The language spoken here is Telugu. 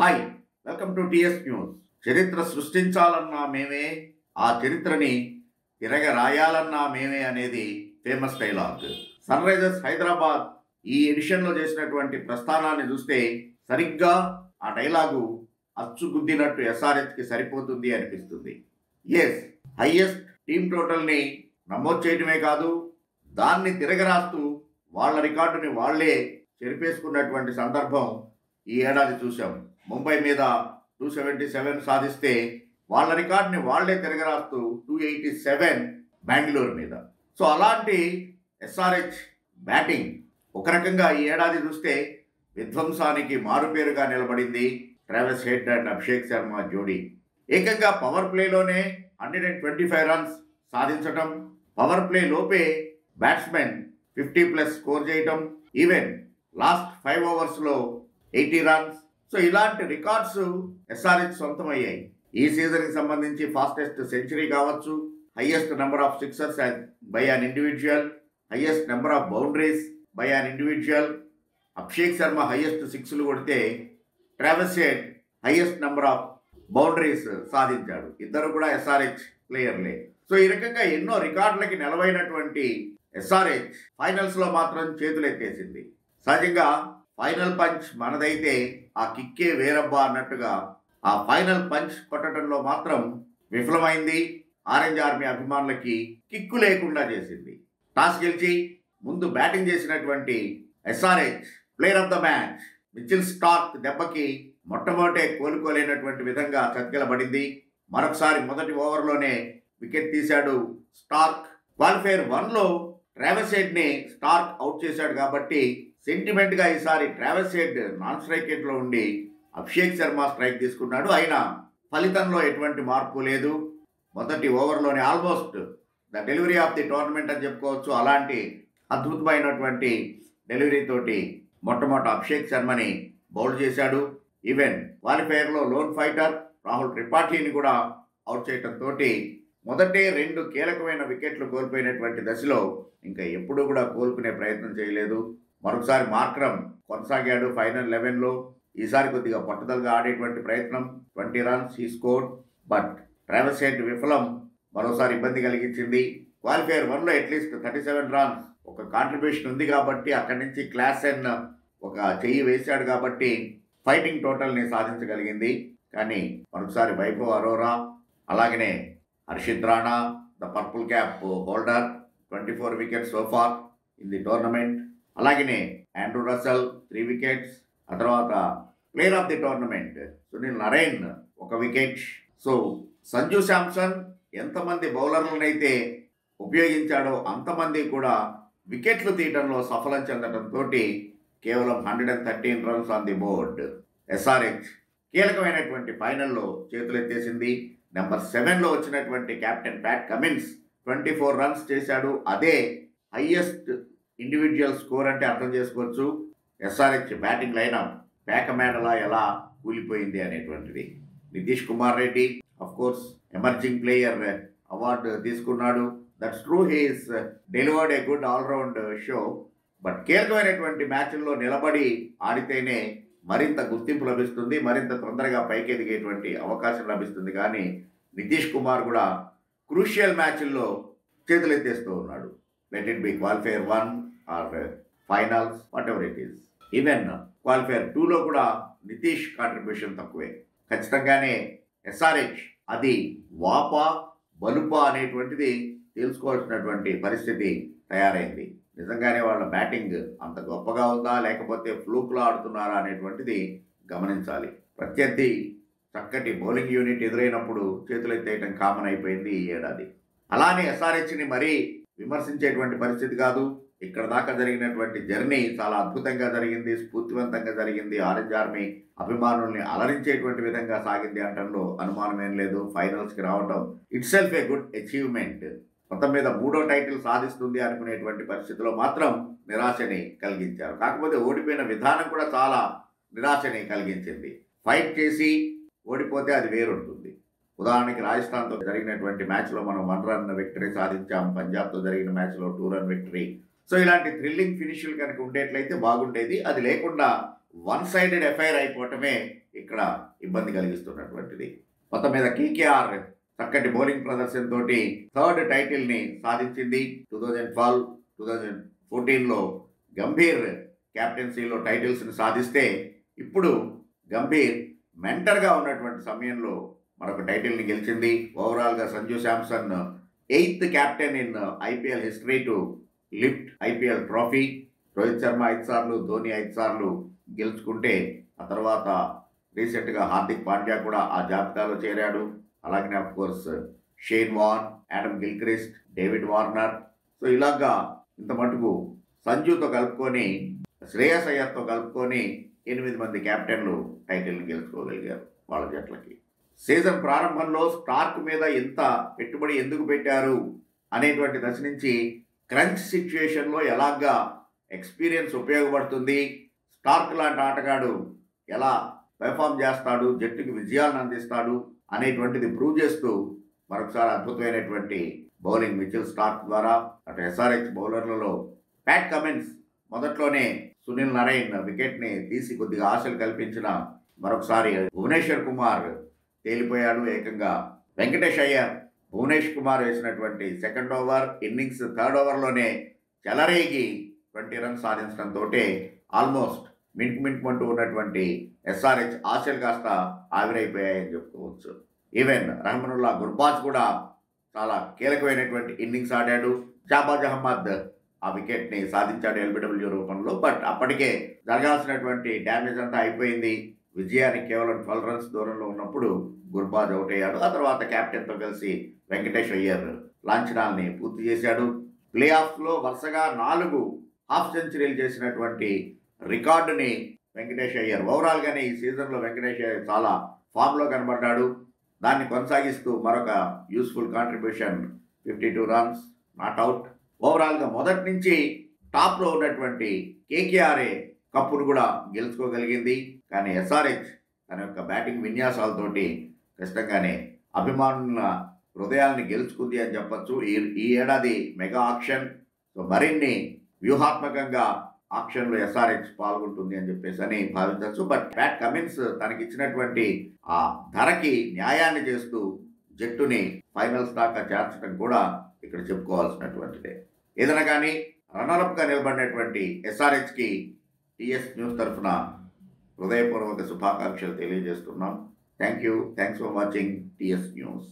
Hi welcome to TS news. చరిత్ర సృష్టించాలన్నా మేమే ఆ చరిత్రని తిరగ రాయాలన్నా మేమే అనేది famous dialogue. Sunrisers Hyderabad ఈ ఎడిషన్లో చేసినటువంటి ప్రస్థానాన్ని చూస్తే సరిగ్గా ఆ డైలాగు అచ్చుగుద్దినట్టు ఎస్ఆర్హెచ్కి సరిపోతుంది అనిపిస్తుంది. ఎస్ హైయెస్ట్ టీమ్ టోటల్ని నమోదు చేయడమే కాదు దాన్ని తిరగరాస్తూ వాళ్ళ రికార్డుని వాళ్ళే చెరిపేసుకున్నటువంటి సందర్భం ఈ ఏడాది చూసాం ముంబై మీద టూ సెవెంటీ సెవెన్ సాధిస్తే వాళ్ళ రికార్డుని వాళ్ళే తిరగరాస్తూ టూ ఎయిటీ సెవెన్ బెంగళూరు మీద. సో అలాంటి ఎస్ఆర్హెచ్ బ్యాటింగ్ ఒక రకంగా ఈ ఏడాది చూస్తే విధ్వంసానికి మారుపేరుగా నిలబడింది Travis Head and Abhishek Sharma జోడీ. ఏకంగా power ప్లేలోనే hundred and twenty five runs సాధించటం పవర్ ప్లే లోపే బ్యాట్స్మెన్ ఫిఫ్టీ ప్లస్ స్కోర్ చేయటం ఈవెన్ లాస్ట్ ఫైవ్ ఓవర్స్లో ఎయిటీ రన్స్ సో ఇలాంటి రికార్డ్స్ ఎస్ఆర్హెచ్ సొంతమయ్యాయి. ఈ సీజన్కి సంబంధించి ఫాస్టెస్ట్ సెంచరీ కావచ్చు highest number of sixers by an individual highest number of boundaries by an individual Abhishek Sharma highest సిక్స్లు కొడితే Travis highest number of boundaries సాధించాడు. ఇద్దరు కూడా ఎస్ఆర్హెచ్ ప్లేయర్లే. సో ఈ రకంగా ఎన్నో రికార్డులకి నిలవైనటువంటి ఎస్ఆర్హెచ్ ఫైనల్స్లో మాత్రం చేతులెత్తేసింది. సహజంగా ఫైనల్ పంచ్ మనదైతే ఆ కిక్కే వేరబ్బా అన్నట్టుగా ఆ ఫైనల్ పంచ్ కొట్టడంలో మాత్రం విఫలమైంది. ఆరెంజ్ ఆర్మీ అభిమానులకి కిక్కు లేకుండా చేసింది. టాస్ గెలిచి ముందు బ్యాటింగ్ చేసినటువంటి SRH player of the match Mitchell Starc దెబ్బకి మొట్టమొదటే కోలుకోలేనటువంటి విధంగా చతికిలబడింది. మరొకసారి మొదటి ఓవర్లోనే వికెట్ తీశాడు స్టార్క్. క్వాలిఫైర్ వన్లో ట్రావెల్ సైడ్ని స్టార్క్ అవుట్ చేశాడు కాబట్టి సెంటిమెంట్గా ఈసారి ట్రావెల్స్ హెడ్ నాన్ స్ట్రైకెట్లో ఉండి అభిషేక్ శర్మ స్ట్రైక్ తీసుకున్నాడు. అయినా ఫలితంలో ఎటువంటి మార్పు లేదు. మొదటి ఓవర్లోనే almost the delivery of the tournament అని చెప్పుకోవచ్చు. అలాంటి అద్భుతమైనటువంటి డెలివరీ తోటి మొట్టమొదటి అభిషేక్ శర్మని బౌల్ చేశాడు. ఈవెన్ క్వాలిఫైయర్లో లోన్ ఫైటర్ రాహుల్ త్రిపాఠిని కూడా అవుట్ చేయడంతో మొదటే రెండు కీలకమైన వికెట్లు కోల్పోయినటువంటి దశలో ఇంకా ఎప్పుడూ కూడా కోలుకునే ప్రయత్నం చేయలేదు. మరొకసారి మార్క్రమ్ కొనసాగాడు ఫైనల్ లెవెన్లో. ఈసారి కొద్దిగా పట్టుదలగా ఆడేటువంటి ప్రయత్నం. ట్వంటీ రన్స్ ఈ స్కోర్ బట్ ట్రావెస్ హెడ్ విఫలం మరోసారి ఇబ్బంది కలిగించింది. క్వాలిఫైయర్ వన్లో at least thirty seven runs. ఒక కాంట్రిబ్యూషన్ ఉంది కాబట్టి అక్కడి నుంచి క్లాస్ ఎన్ ఒక చెయ్యి వేశాడు కాబట్టి ఫైటింగ్ టోటల్ని సాధించగలిగింది. కానీ మరొకసారి వైభవ్ అరోరా అలాగనే Harshit Rana the purple cap holder twenty four wickets so far in the tournament అలాగనే ఆండ్రూ రసల్ త్రీ వికెట్స్ ఆ తర్వాత player of the tournament Sunil Narine ఒక వికెట్ సో సంజు శాంసన్ ఎంతమంది బౌలర్లనైతే ఉపయోగించాడో అంతమంది కూడా వికెట్లు తీయడంలో సఫలం చెందడంతో కేవలం hundred and thirteen runs on the board SRH కీలకమైనటువంటి ఫైనల్లో చేతులెత్తేసింది. నెంబర్ సెవెన్లో వచ్చినటువంటి captain Pat Cummins twenty four runs చేశాడు. అదే హయ్యెస్ట్ ఇండివిజువల్ స్కోర్ అంటే అర్థం చేసుకోవచ్చు. ఎస్ఆర్హెచ్ బ్యాటింగ్ లైనప్ పేకమేడలా ఎలా కూలిపోయింది అనేటువంటిది. Nitish Kumar Reddy of course emerging player award తీసుకున్నాడు. That's true he's delivered a good all round show but కీలకమైనటువంటి మ్యాచ్ల్లో నిలబడి ఆడితేనే మరింత గుర్తింపు లభిస్తుంది మరింత తొందరగా పైకి ఎదిగేటువంటి అవకాశం లభిస్తుంది. కానీ నితీష్ కుమార్ కూడా క్రూషియల్ మ్యాచ్ల్లో చేతులెత్తేస్తూ ఉన్నాడు. Let it be qualifier one or finals whatever it is even qualifier టూలో కూడా నితీష్ కాంట్రిబ్యూషన్ తక్కువే. ఖచ్చితంగానే ఎస్ఆర్హెచ్ అది వాపా బలుపా అనేటువంటిది తెలుసుకోవాల్సినటువంటి పరిస్థితి తయారైంది. నిజంగానే వాళ్ళ బ్యాటింగ్ అంత గొప్పగా ఉందా లేకపోతే ఫ్లూక్లో ఆడుతున్నారా అనేటువంటిది గమనించాలి. ప్రత్యర్థి చక్కటి బౌలింగ్ యూనిట్ ఎదురైనప్పుడు చేతులు ఎత్తేయటం కామన్ అయిపోయింది ఈ ఏడాది. అలానే ఎస్ఆర్హెచ్ని మరీ విమర్శించేటువంటి పరిస్థితి కాదు. ఇక్కడ దాకా జరిగినటువంటి జర్నీ చాలా అద్భుతంగా జరిగింది స్ఫూర్తివంతంగా జరిగింది. ఆరెంజ్ ఆర్మీ అభిమానుల్ని అలరించేటువంటి విధంగా సాగింది అనటంలో అనుమానం ఏం లేదు. ఫైనల్స్కి రావడం itself a good achievement మొత్తం మీద మూడో టైటిల్ సాధిస్తుంది అనుకునేటువంటి పరిస్థితిలో మాత్రం నిరాశని కలిగించారు. కాకపోతే ఓడిపోయిన విధానం కూడా చాలా నిరాశని కలిగించింది. ఫైట్ చేసి ఓడిపోతే అది వేరుంటుంది. ఉదాహరణకి రాజస్థాన్తో జరిగినటువంటి మ్యాచ్లో మనం వన్ రన్ విక్టరీ సాధించాం పంజాబ్తో జరిగిన మ్యాచ్లో టూ రన్ విక్టరీ. సో ఇలాంటి థ్రిల్లింగ్ ఫినిష్లు కనుక ఉండేట్లయితే బాగుండేది. అది లేకుండా వన్ సైడెడ్ ఎఫ్ఐఆర్ అయిపోవటమే ఇక్కడ ఇబ్బంది కలిగిస్తున్నటువంటిది. మొత్తం మీద కేకేఆర్ చక్కటి బౌలింగ్ ప్రదర్శనతో థర్డ్ టైటిల్ని సాధించింది. Two thousand twelve two thousand ఫోర్టీన్లో గంభీర్ క్యాప్టెన్సీలో టైటిల్స్ని సాధిస్తే ఇప్పుడు గంభీర్ మెంటర్గా ఉన్నటువంటి సమయంలో మరొక టైటిల్ని గెలిచింది. ఓవరాల్గా Sanju Samson eighth captain in IPL history to lift IPL trophy Rohit Sharma ఐదు సార్లు ధోని ఐదు సార్లు గెలుచుకుంటే ఆ తర్వాత రీసెంట్గా హార్దిక్ పాండ్యా కూడా ఆ జాబితాలో చేరాడు. అలాగనే of course Shane Warne Adam Gilchrist David Warner. So ఇలాగా ఇంత మటుకు సంజుతో కలుపుకొని శ్రేయస్ అయ్యర్తో కలుపుకొని ఎనిమిది మంది కెప్టెన్లు టైటిల్ని గెలుచుకోగలిగారు వాళ్ళ జట్లకి. సీజన్ ప్రారంభంలో స్టార్క్ మీద ఎంత పెట్టుబడి ఎందుకు పెట్టారు అనేటువంటి దశ నుంచి క్రంచ్ సిచ్యుయేషన్లో ఎలాగా ఎక్స్పీరియన్స్ ఉపయోగపడుతుంది? స్టార్క్ లాంటి ఆటగాడు ఎలా పెర్ఫామ్ చేస్తాడు? జట్టుకి విజయాలను అందిస్తాడు? అనేటువంటిది ప్రూవ్ చేస్తూ మరొకసారి అద్భుతమైనటువంటి బౌలింగ్ మిచిల్ స్టార్క్ ద్వారా అటు ఎస్ఆర్హెచ్ బౌలర్లలో ప్యాట్ కమెంట్స్ మొదట్లోనే సునీల్ నారాయణ్ వికెట్ని తీసి కొద్దిగా ఆశలు కల్పించిన మరొకసారి భువనేశ్వర్ కుమార్ తేలిపోయాడు ఏకంగా. వెంకటేష్ అయ్యర్ భువనేష్ కుమార్ వేసినటువంటి సెకండ్ ఓవర్ ఇన్నింగ్స్ థర్డ్ ఓవర్లోనే చెలరేగి ట్వంటీ రన్స్ సాధించడంతో ఆల్మోస్ట్ మింట్ మింట్మంటూ ఉన్నటువంటి ఎస్ఆర్హెచ్ ఆశలు కాస్త ఆవిరైపోయాయని చెప్పుకోవచ్చు. ఈవెన్ రహమనుల్లా గుర్బాజ్ కూడా చాలా కీలకమైనటువంటి ఇన్నింగ్స్ ఆడాడు. షాబాజ్ అహ్మద్ ఆ వికెట్ని సాధించాడు ఎల్బిడబ్ల్యూ రూపంలో బట్ అప్పటికే జరగాల్సినటువంటి డ్యామేజ్ అంతా అయిపోయింది. విజయానికి కేవలం ట్వెల్వ్ రన్స్ దూరంలో ఉన్నప్పుడు గుర్బాజ్ అవుట్ అయ్యాడు ఆ తర్వాత కెప్టెన్తో కలిసి వెంకటేష్ అయ్యర్. లాంఛనాల్ని పూర్తి చేశాడు. ప్లే ఆఫ్లో వరుసగా నాలుగు హాఫ్ సెంచరీలు చేసినటువంటి రికార్డుని వెంకటేష్ అయ్యర్. ఓవరాల్గానే ఈ సీజన్లో వెంకటేష్ అయ్యర్ చాలా ఫామ్లో కనబడ్డాడు. దాన్ని కొనసాగిస్తూ మరొక useful contribution fifty two runs not out ఓవరాల్గా మొదటి నుంచి టాప్లో ఉన్నటువంటి కేకేఆర్ఏ కప్పును కూడా గెలుచుకోగలిగింది. కానీ ఎస్ఆర్హెచ్ తన యొక్క బ్యాటింగ్ విన్యాసాలతోటి కష్టంగానే అభిమానుల హృదయాల్ని గెలుచుకుంది అని చెప్పొచ్చు. ఈ ఈ ఏడాది మెగా ఆక్షన్. సో మరిన్ని వ్యూహాత్మకంగా ఆక్షన్లో ఎస్ఆర్హెచ్ పాల్గొంటుంది అని చెప్పేసి అని భావించవచ్చు. బట్ ప్యాట్ కమిన్స్ తనకి ఇచ్చినటువంటి ఆ ధరకి న్యాయాన్ని చేస్తూ జట్టుని ఫైనల్స్ దాకా చేర్చడం కూడా ఇక్కడ చెప్పుకోవాల్సినటువంటిదే. ఏదైనా కానీ రన్నరప్గా నిలబడినటువంటి ఎస్ఆర్హెచ్కి టిఎస్ న్యూస్ తరఫున హృదయపూర్వక శుభాకాంక్షలు తెలియజేస్తున్నాం thank you thanks for watching TS news